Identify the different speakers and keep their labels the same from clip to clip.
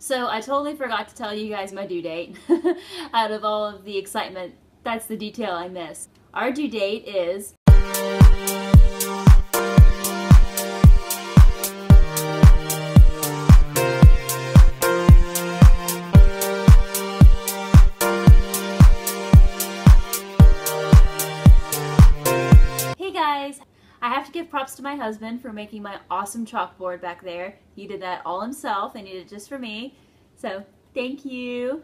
Speaker 1: So I totally forgot to tell you guys my due date. Out of all of the excitement, that's the detail I missed. Our due date is give props to my husband for making my awesome chalkboard back there. He did that all himself and he did it just for me. So thank you.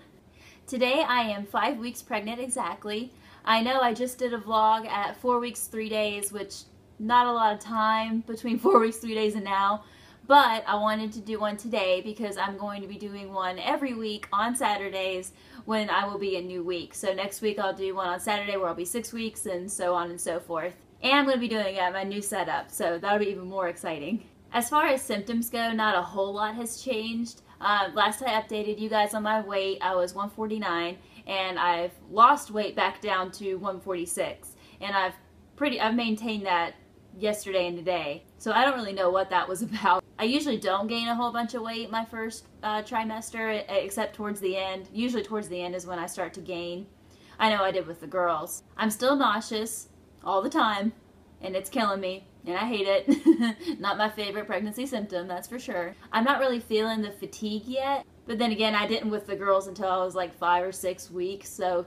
Speaker 1: Today I am five weeks pregnant exactly. I know I just did a vlog at four weeks, three days, which not a lot of time between four weeks, three days and now. But I wanted to do one today because I'm going to be doing one every week on Saturdays when I will be a new week. So next week I'll do one on Saturday where I'll be six weeks and so on and so forth. And I'm going to be doing it at my new setup, so that'll be even more exciting. As far as symptoms go, not a whole lot has changed. Uh, last I updated you guys on my weight, I was 149, and I've lost weight back down to 146, and I've pretty I've maintained that yesterday and today. So I don't really know what that was about. I usually don't gain a whole bunch of weight my first uh, trimester, except towards the end. Usually towards the end is when I start to gain. I know I did with the girls. I'm still nauseous all the time, and it's killing me, and I hate it. not my favorite pregnancy symptom, that's for sure. I'm not really feeling the fatigue yet, but then again, I didn't with the girls until I was like five or six weeks, so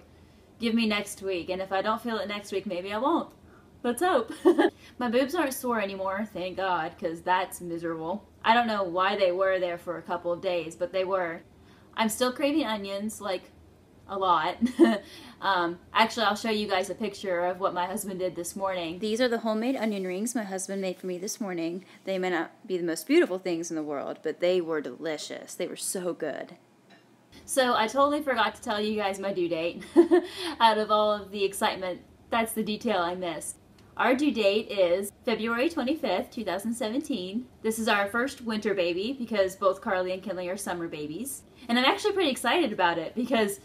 Speaker 1: give me next week, and if I don't feel it next week, maybe I won't. Let's hope. my boobs aren't sore anymore, thank God, because that's miserable. I don't know why they were there for a couple of days, but they were. I'm still craving onions, like a lot. um, actually, I'll show you guys a picture of what my husband did this morning. These are the homemade onion rings my husband made for me this morning. They may not be the most beautiful things in the world, but they were delicious. They were so good. So I totally forgot to tell you guys my due date. Out of all of the excitement, that's the detail I missed. Our due date is February 25th, 2017. This is our first winter baby because both Carly and Kinley are summer babies. And I'm actually pretty excited about it because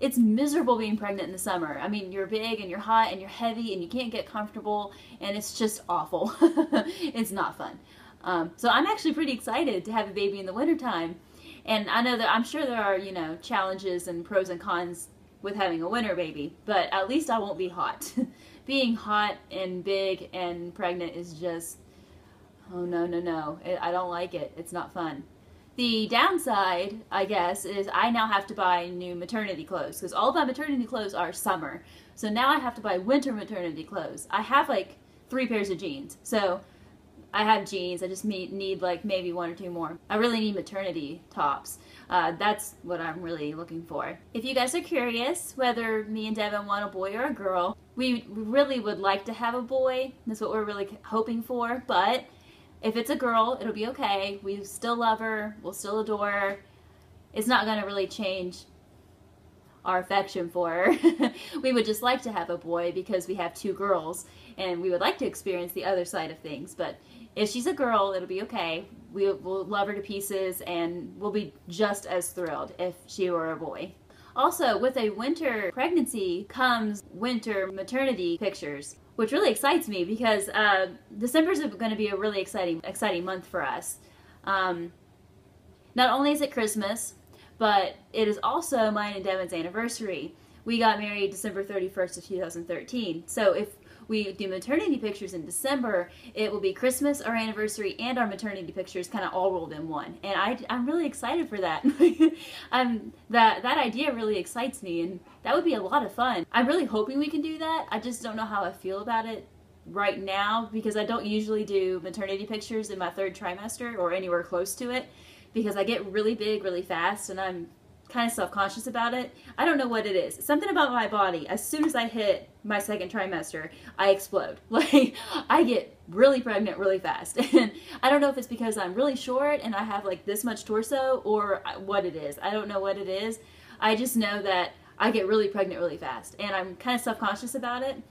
Speaker 1: it's miserable being pregnant in the summer. I mean, you're big and you're hot and you're heavy and you can't get comfortable and it's just awful. it's not fun. Um, so I'm actually pretty excited to have a baby in the wintertime. And I know that I'm sure there are, you know, challenges and pros and cons with having a winter baby, but at least I won't be hot. Being hot and big and pregnant is just, oh no, no, no. I don't like it. It's not fun. The downside, I guess, is I now have to buy new maternity clothes because all of my maternity clothes are summer. So now I have to buy winter maternity clothes. I have like three pairs of jeans. So I have jeans. I just need, like maybe one or two more. I really need maternity tops. Uh, that's what I'm really looking for. If you guys are curious whether me and Devin want a boy or a girl, we really would like to have a boy. That's what we're really hoping for. But if it's a girl, it'll be okay. We still love her. We'll still adore her. It's not going to really change our affection for her. we would just like to have a boy because we have two girls and we would like to experience the other side of things. But if she's a girl, it'll be okay. We will love her to pieces and we'll be just as thrilled if she were a boy. Also, with a winter pregnancy comes winter maternity pictures which really excites me because uh, December is going to be a really exciting exciting month for us. Um, not only is it Christmas, but it is also mine and Devin's anniversary. We got married December 31st of 2013. So if we do maternity pictures in December, it will be Christmas, our anniversary, and our maternity pictures kind of all rolled in one. And I, I'm really excited for that. um, that that idea really excites me, and that would be a lot of fun. I'm really hoping we can do that. I just don't know how I feel about it right now because I don't usually do maternity pictures in my third trimester or anywhere close to it because I get really big really fast and I'm kind of self-conscious about it. I don't know what it is. Something about my body, as soon as I hit my second trimester, I explode. Like, I get really pregnant really fast. And I don't know if it's because I'm really short and I have like this much torso or what it is. I don't know what it is. I just know that I get really pregnant really fast and I'm kind of self-conscious about it.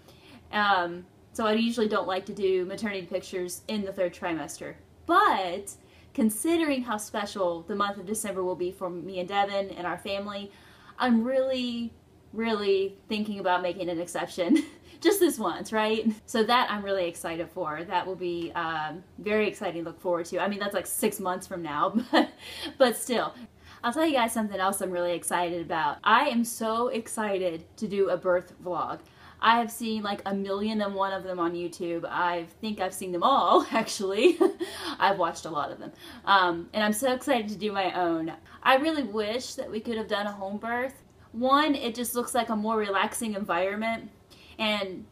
Speaker 1: Um, so I usually don't like to do maternity pictures in the third trimester. But considering how special the month of December will be for me and Devin and our family, I'm really, really thinking about making an exception. Just this once, right? So that I'm really excited for. That will be um, very exciting to look forward to. I mean, that's like six months from now, but, but still. I'll tell you guys something else I'm really excited about. I am so excited to do a birth vlog. I have seen like a million and one of them on YouTube. I think I've seen them all, actually. I've watched a lot of them. Um, and I'm so excited to do my own. I really wish that we could have done a home birth. One, it just looks like a more relaxing environment. And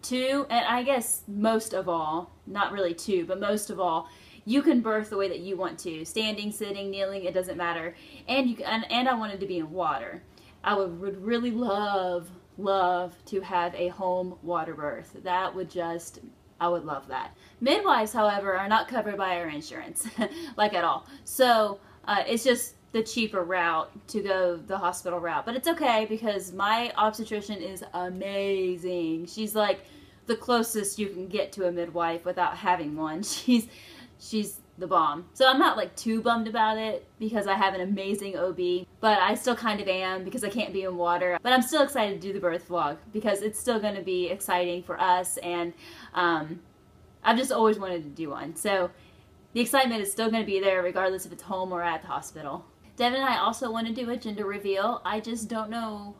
Speaker 1: two, and I guess most of all, not really two, but most of all, you can birth the way that you want to. Standing, sitting, kneeling, it doesn't matter. And you and, and I wanted to be in water. I would, would really love love to have a home water birth. That would just, I would love that. Midwives, however, are not covered by our insurance, like at all. So uh, it's just the cheaper route to go the hospital route. But it's okay because my obstetrician is amazing. She's like the closest you can get to a midwife without having one. She's she's the bomb. So I'm not like too bummed about it because I have an amazing OB, but I still kind of am because I can't be in water. But I'm still excited to do the birth vlog because it's still going to be exciting for us and um, I've just always wanted to do one. So the excitement is still going to be there regardless if it's home or at the hospital. Devin and I also want to do a gender reveal. I just don't know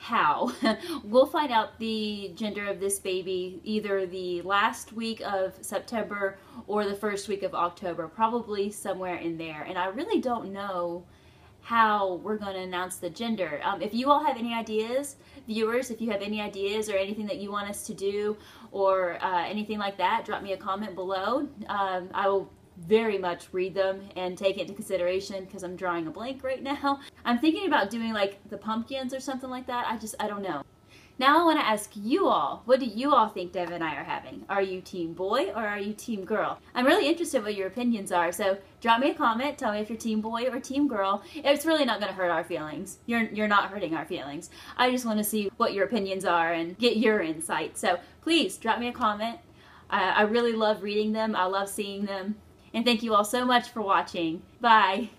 Speaker 1: how. we'll find out the gender of this baby either the last week of September or the first week of October, probably somewhere in there. And I really don't know how we're going to announce the gender. Um, if you all have any ideas, viewers, if you have any ideas or anything that you want us to do or uh, anything like that, drop me a comment below. Um, I will very much read them and take it into consideration because I'm drawing a blank right now. I'm thinking about doing like the pumpkins or something like that. I just, I don't know. Now I want to ask you all, what do you all think Dev and I are having? Are you team boy or are you team girl? I'm really interested what your opinions are, so drop me a comment, tell me if you're team boy or team girl. It's really not going to hurt our feelings. You're, you're not hurting our feelings. I just want to see what your opinions are and get your insight. So please drop me a comment. I, I really love reading them. I love seeing them. And thank you all so much for watching. Bye.